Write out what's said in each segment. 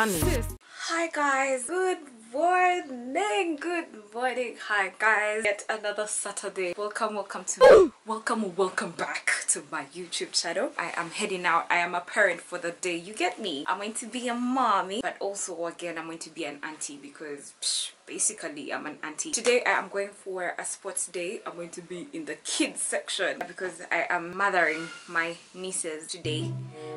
Hi guys, good morning, good morning. Hi guys, yet another Saturday. Welcome, welcome to welcome, welcome back to my YouTube channel. I am heading out. I am a parent for the day. You get me? I'm going to be a mommy, but also again I'm going to be an auntie because. Psh, basically i'm an auntie. Today i am going for a sports day. I'm going to be in the kids section because i am mothering my nieces. Today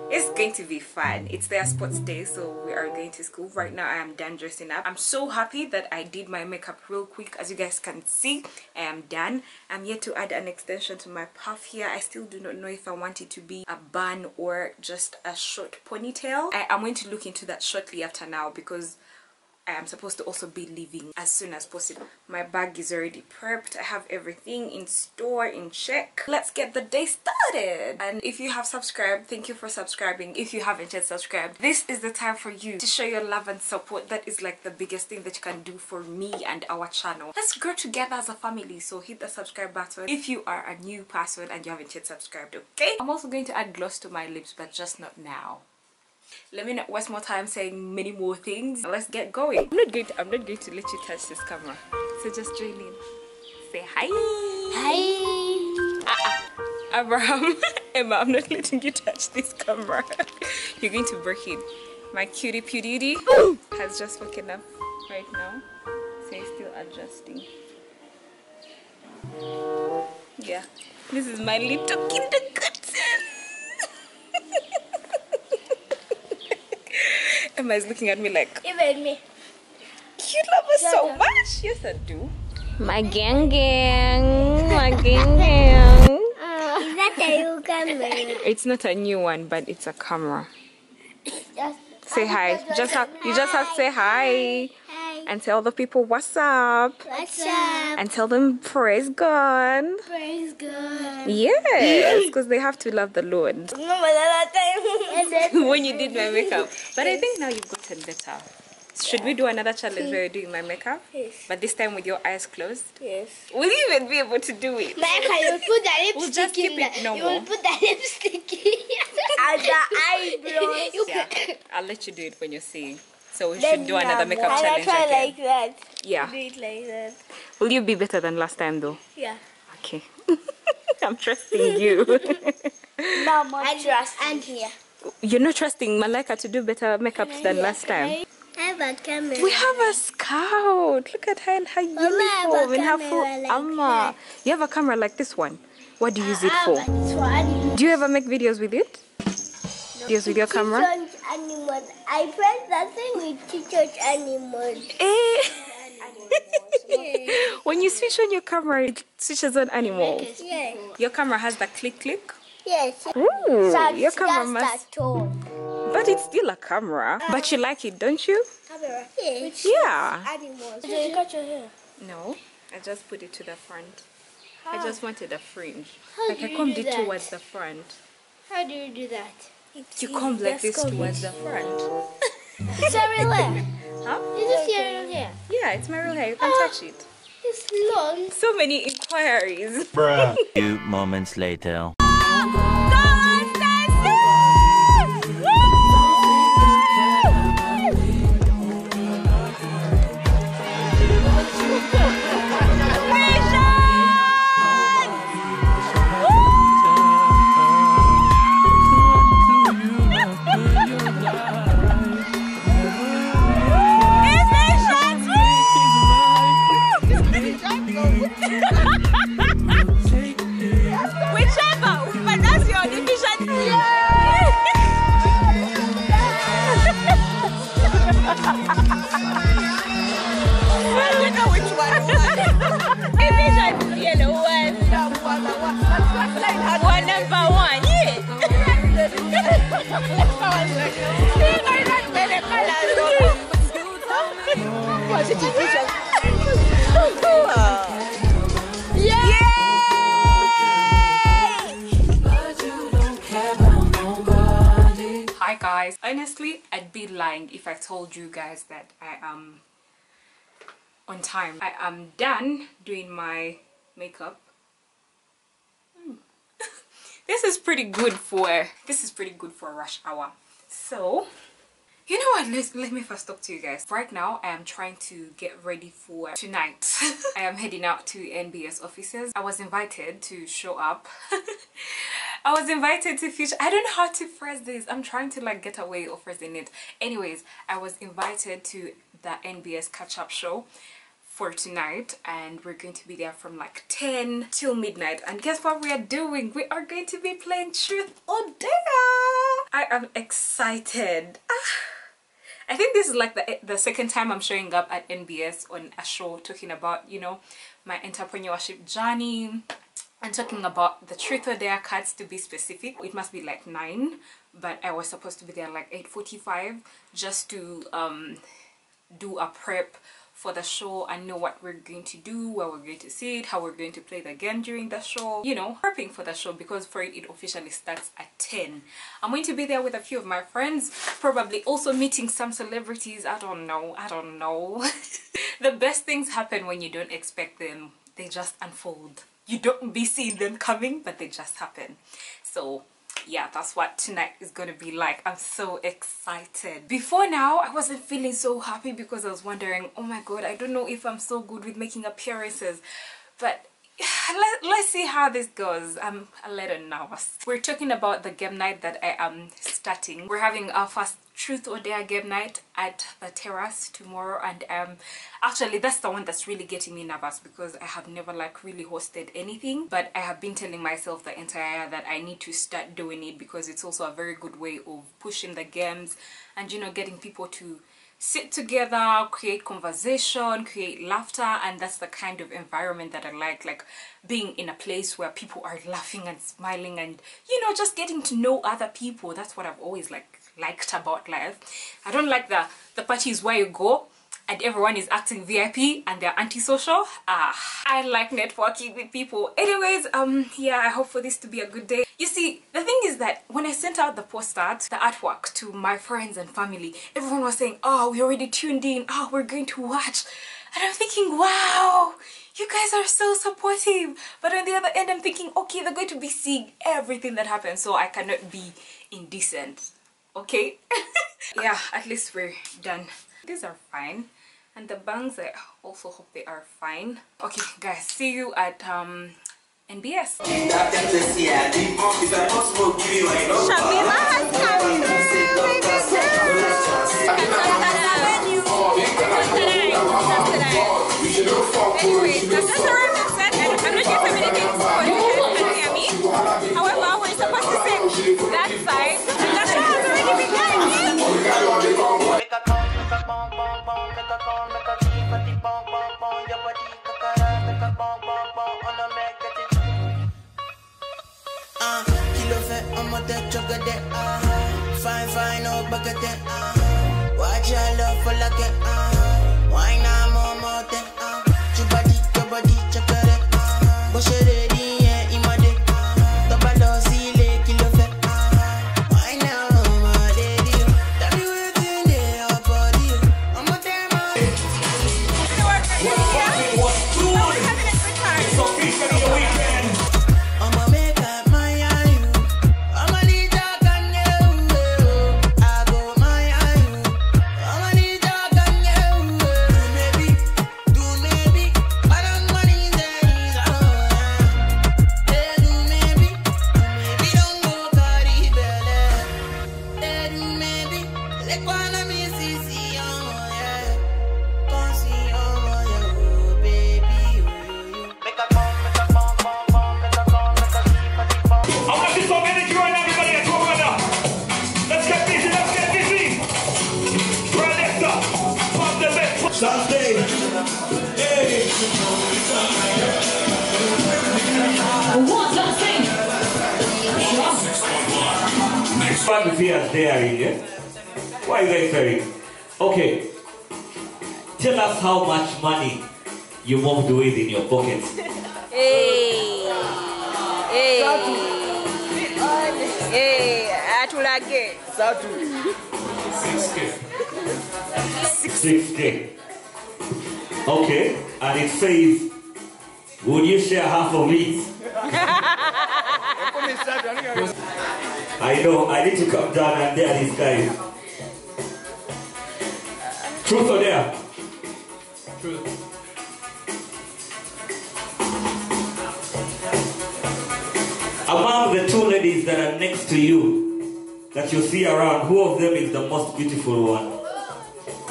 it's going to be fun. It's their sports day so we are going to school. Right now i am done dressing up. I'm so happy that i did my makeup real quick. As you guys can see i am done. I'm yet to add an extension to my puff here. I still do not know if i want it to be a bun or just a short ponytail. I, i'm going to look into that shortly after now because I am supposed to also be leaving as soon as possible. My bag is already prepped. I have everything in store, in check. Let's get the day started. And if you have subscribed, thank you for subscribing. If you haven't yet subscribed, this is the time for you to show your love and support. That is like the biggest thing that you can do for me and our channel. Let's grow together as a family. So hit the subscribe button if you are a new person and you haven't yet subscribed, okay? I'm also going to add gloss to my lips, but just not now let me not waste more time saying many more things. Let's get going. I'm not going to i'm not going to let you touch this camera. So just join in. Say hi. Hi. Uh-uh. abraham emma i'm not letting you touch this camera. You're going to break it my cutie pewdie has just woken up right now. So he's still adjusting. Yeah. This is my little kindergarten Emma is looking at me like, even me. You love us so much. Yes, I do. My gang gang. My gang gang. Is that a new camera? It's not a new one, but it's a camera. Just, Say hi. Just have you just have to say hi hi. And tell the people what's up What's up? and tell them praise God. Praise God. Yes, because they have to love the Lord. Remember that time? And then when you did my makeup, but I think now you've gotten better. Should we do another challenge where you're doing my makeup? Yes. But this time with your eyes closed? Yes. Will you even be able to do it? Micah, you will put the lipstick We'll just in keep it the, You'll put the lipstick in and the eyebrows. Yeah, I'll let you do it when you're seeing. So we then should do another makeup more. challenge try again. like that. Yeah. Do it like that. Will you be better than last time though? Yeah. Okay. I'm trusting you. Now more and, trust and here. You're not trusting Malika to do better makeups than last time. I have a camera. We have a scout. Look at her in her I have a uniform, in her full like armor. You have a camera like this one. What do you use it I for? a. Do you ever make videos with it? Videos with your camera? Teach animals. I press that thing with teach animals. Eh. when you switch on your camera, it switches on animals. Yes. Your camera has the click click. Yes. Ooh, Such your camera just must. a tone. But it's still a camera. But you like it, don't you? Camera. Yes. Yeah. Animals. Do you cut your hair? No, I just put it to the front. I just wanted a fringe. How like do I combed do it towards the front. How do you do that? You comb like this towards the front. It's a real hair. Huh? Is this your real hair? Yeah, it's my real hair. You can Ah. touch it. It's long. So many inquiries. Bruh. few moments later. Hi guys. Honestly, I'd be lying if I told you guys that I am on time. I am done doing my makeup. Hmm. This is pretty good for this is pretty good for a rush hour. So you know what? Let, let me first talk to you guys. Right now i am trying to get ready for tonight. I am heading out to nbs offices. I was invited to show up i was invited to feature i don't know how to phrase this. I'm trying to like get away of phrasing it. Anyways i was invited to the nbs catch-up show for tonight and we're going to be there from like 10 till midnight. And guess what we are doing? We are going to be playing truth or dare. I am excited. Ah. I think this is like the, the second time I'm showing up at NBS on a show talking about, you know, my entrepreneurship journey and talking about the truth or dare cards to be specific. It must be like 9, but I was supposed to be there like 8.45 just to um, do a prep for the show and know what we're going to do, where we're going to see it, how we're going to play the game during the show. You know, prepping for the show because for it, it officially starts at 10. I'm going to be there with a few of my friends, probably also meeting some celebrities. I don't know, I don't know. the best things happen when you don't expect them. They just unfold. You don't be seeing them coming, but they just happen. So yeah that's what tonight is gonna be like. I'm so excited. Before now i wasn't feeling so happy because i was wondering oh my god i don't know if i'm so good with making appearances. But let, let's see how this goes. I'm a little nervous. We're talking about the game night that i am starting. We're having our first truth or dare game night at the terrace tomorrow. And um actually that's the one that's really getting me nervous because i have never like really hosted anything. But i have been telling myself the entire that i need to start doing it because it's also a very good way of pushing the games and you know getting people to sit together create conversation create laughter. And that's the kind of environment that i like like being in a place where people are laughing and smiling and you know just getting to know other people. That's what i've always like liked about life. I don't like the the parties where you go and everyone is acting vip and they're antisocial. Ah i like networking with people. Anyways um yeah i hope for this to be a good day. You see the thing is that when i sent out the poster the artwork to my friends and family everyone was saying oh we already tuned in. Oh we're going to watch. And i'm thinking wow you guys are so supportive. But on the other end i'm thinking okay they're going to be seeing everything that happens so i cannot be indecent okay. Yeah at least we're done. These are fine. And the bangs i also hope they are fine. Okay guys see you at um nbs Anyway, that's the right mindset, and I'm not here communicating to However, we're supposed to sit that side. Fine, fine, oh, bucket, uh, watch your love for like it, uh, why not Next one with here, there, yeah? Why are you guys very? Okay. Tell us how much money you moved with in your pocket. Hey. Hey. Hey. Atulage. 6K. Okay, and it says, would you share half of it? I know, I need to come down and dare these guys. Truth or dare? Truth. Among the two ladies that are next to you, that you see around, who of them is the most beautiful one?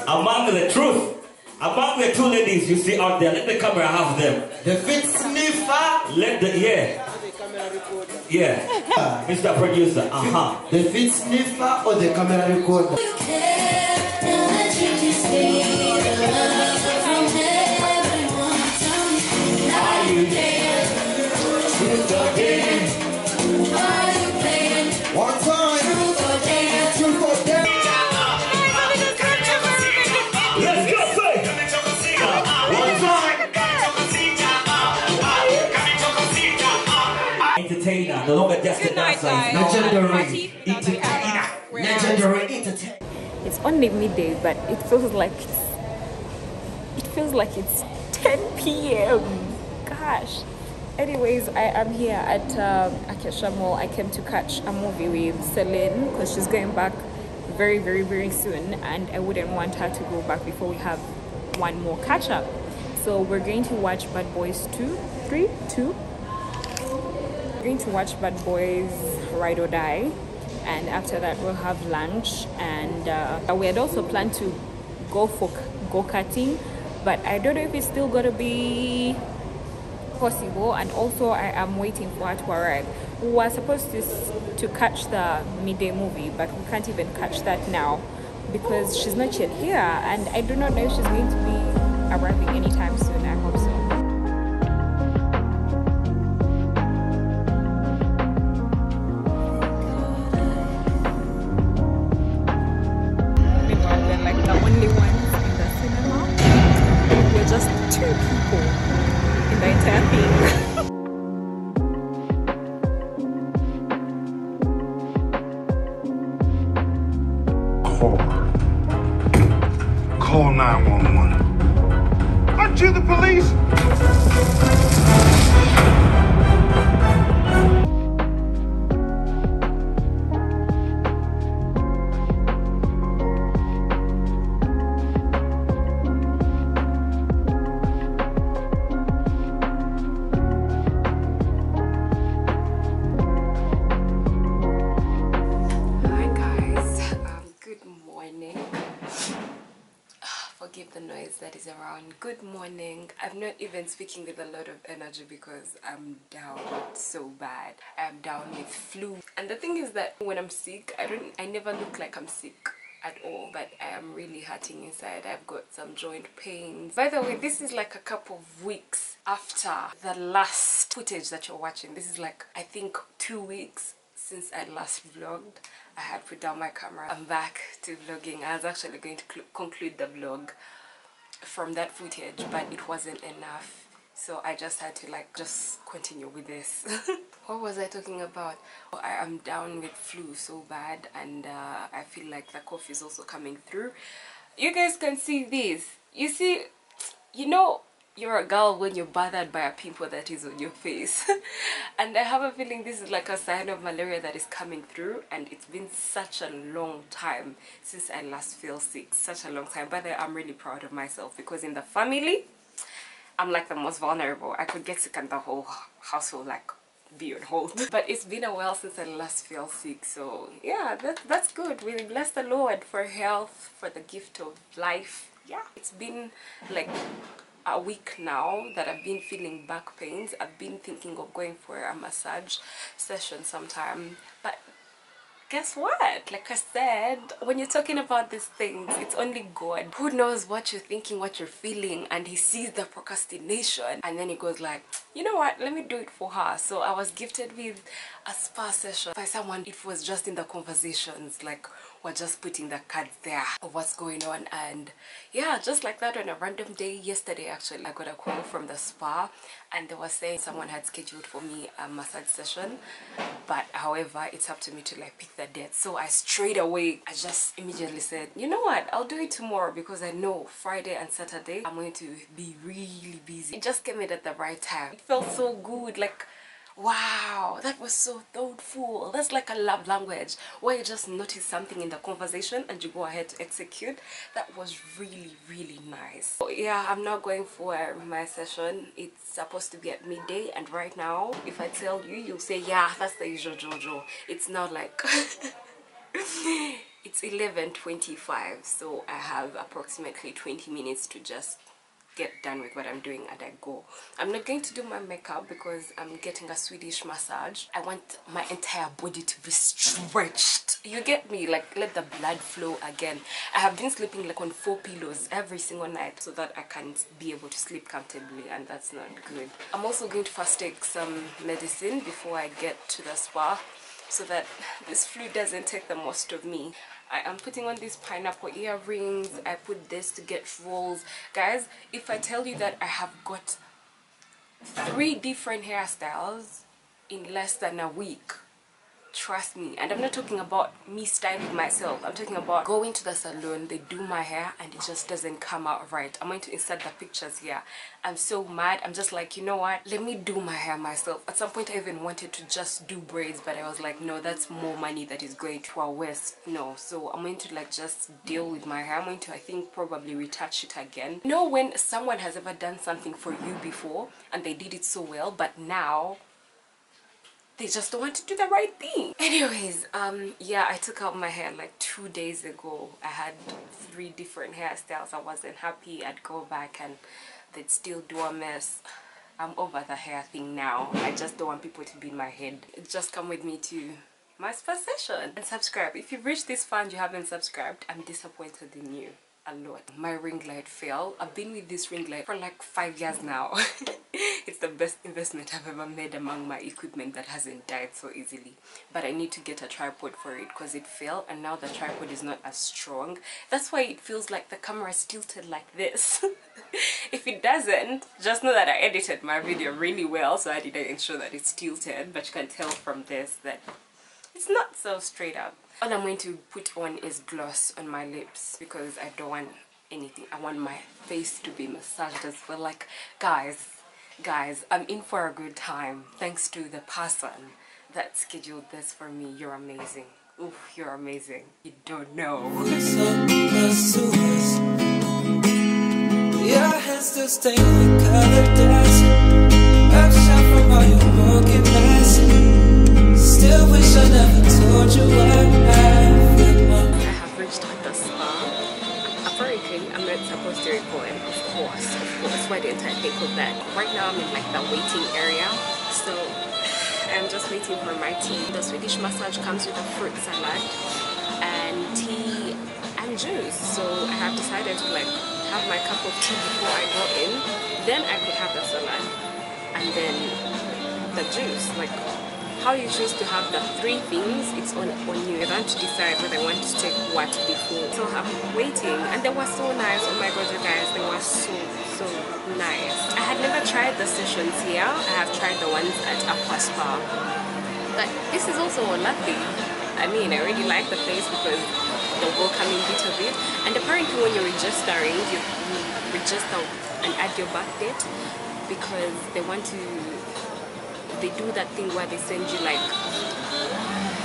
Among the truth, among the two ladies you see out there, let the camera have them. The fit sniffer. Let the yeah. Yeah. Mr. Producer, uh-huh. The fit sniffer or the camera recorder. Entertainer, no longer just a dancer. Legendary entertainer. Legendary entertainer. It's only midday, but it feels like it's, it feels like it's 10 p.m. Gosh. Anyways, I am here at um, Acacia Mall. I came to catch a movie with Celine because she's going back very, very, very soon, and I wouldn't want her to go back before we have one more catch up. So we're going to watch Bad Boys 2, 3, 2. Going to watch Bad Boys Ride or Die, and after that we'll have lunch. And uh, we had also planned to go for go karting, but I don't know if it's still gonna be possible. And also, I am waiting for her to arrive. We were supposed to to catch the midday movie, but we can't even catch that now because she's not yet here, and I do not know if she's going to be arriving anytime soon. Just two people in the entire thing. Morning. Ah, forgive the noise that is around. Good morning. I'm not even speaking with a lot of energy because I'm down so bad. I'm down with flu. And the thing is that when I'm sick, I don't I never look like I'm sick at all but I am really hurting inside I've got some joint pains by the way this is like a couple of weeks after the last footage that you're watching this is like I think two weeks since I last vlogged I had put down my camera. I'm back to vlogging. I was actually going to conclude the vlog from that footage but it wasn't enough. So I just had to like just continue with this. What was I talking about? Oh, I am down with flu so bad and uh, I feel like the cough is also coming through. You guys can see this. You see you know you're a girl when you're bothered by a pimple that is on your face. And i have a feeling this is like a sign of malaria that is coming through and it's been such a long time since i last feel sick. Such a long time. But i'm really proud of myself because in the family i'm like the most vulnerable. I could get sick and the whole household like be on hold. But it's been a while since i last felt sick so yeah that, that's good. We bless the lord for health for the gift of life. Yeah it's been like a week now that I've been feeling back pains. I've been thinking of going for a massage session sometime, but guess what? Like I said, when you're talking about these things, it's only God who knows what you're thinking, what you're feeling, and He sees the procrastination, and then He goes like, you know what? Let me do it for her. So I was gifted with a spa session by someone. It was just in the conversations, like we're just putting the card there of what's going on, and yeah, just like that on a random day yesterday, actually, I got a call from the spa, and they were saying someone had scheduled for me a massage session, but however, it's up to me to like pick the date. So I straight away, I just immediately said, you know what? I'll do it tomorrow because I know Friday and Saturday I'm going to be really busy. It just came in at the right time. It felt so good, like Wow, that was so thoughtful. That's like a love language where you just notice something in the conversation and you go ahead to execute. That was really, really nice. So yeah, I'm not going for my session. It's supposed to be at midday, and right now, if I tell you, you'll say, Yeah, that's the usual JoJo. It's not like. it's 11.25 so i have approximately 20 minutes to just get done with what i'm doing and i go. I'm not going to do my makeup because i'm getting a swedish massage. I want my entire body to be stretched. You get me? Like let the blood flow again. I have been sleeping like on four pillows every single night so that i can be able to sleep comfortably and that's not good. I'm also going to first take some medicine before i get to the spa so that this flu doesn't take the most of me I am putting on these pineapple earrings. I put this to get rolls. Guys if I tell you that I have got three different hairstyles in less than a week trust me and i'm not talking about me styling myself. I'm talking about going to the salon they do my hair and it just doesn't come out right. I'm going to insert the pictures here. I'm so mad. I'm just like you know what? Let me do my hair myself. At some point i even wanted to just do braids but i was like no that's more money that is going to our west no so i'm going to like just deal with my hair. I'm going to i think probably retouch it again. You know when someone has ever done something for you before and they did it so well but now they just don't want to do the right thing. Anyways um yeah i took out my hair like two days ago. I had three different hairstyles. I wasn't happy. I'd go back and they'd still do a mess. I'm over the hair thing now. I just don't want people to be in my head. Just come with me to my first session. And subscribe. If you've reached this far and you haven't subscribed i'm disappointed in you a lot. My ring light fell. I've been with this ring light for like five years now it's the best investment i've ever made among my equipment that hasn't died so easily. But i need to get a tripod for it because it fell and now the tripod is not as strong. That's why it feels like the camera is tilted like this. If it doesn't just know that i edited my video really well so i didn't ensure that it's tilted but you can tell from this that it's not so straight up. All i'm going to put on is gloss on my lips because i don't want anything i want my face to be massaged as well. Like guys guys i'm in for a good time thanks to the person that scheduled this for me. You're amazing. Oof, you're amazing. You don't know. Your hands still stain the colored dust I've from all your broken Still wish I never told you what I feel I have reached I'm not supposed to report and of course, of course, why didn't I think of that? Right now, I'm in like the waiting area, so I'm just waiting for my tea. The Swedish massage comes with a fruit salad and tea and juice, so I have decided to like have my cup of tea before I go in. Then I could have the salad and then the juice, like how you choose to have the three things it's on on you. You have to decide whether you want to take what before. So i'm waiting and they were so nice. Oh my god you guys they were so so nice. I had never tried the sessions here. I have tried the ones at aqua spa. But this is also lovely i mean i really like the place because the welcoming bit of it. And apparently when you're registering you, you register and add your birth date because they want to they do that thing where they send you like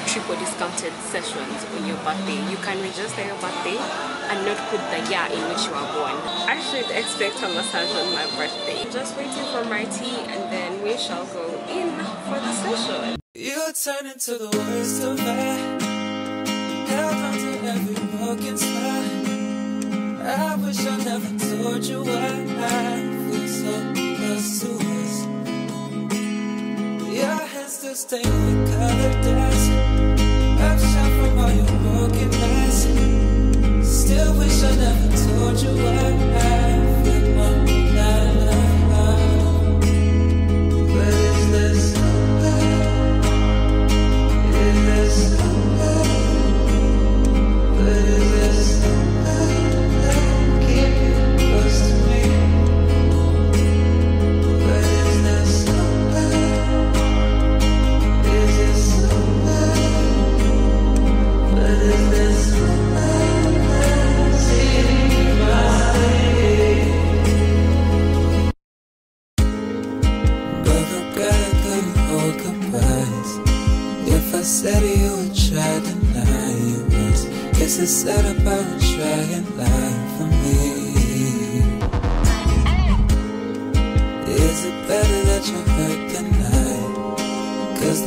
triple discounted sessions on your birthday. You can register your birthday and not put the year in which you are born. I should expect a massage on my birthday. Just waiting for my tea and then we shall go in for the session. You turn into the worst of me Held on to every broken spot I wish I never told you why I feel so close to us Hands still stain the colored dust I've shot from all your broken glass. Still wish I never told you what I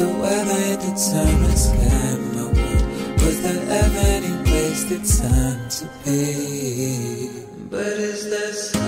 the weather determines I'm no Was there ever any wasted time to be? But is this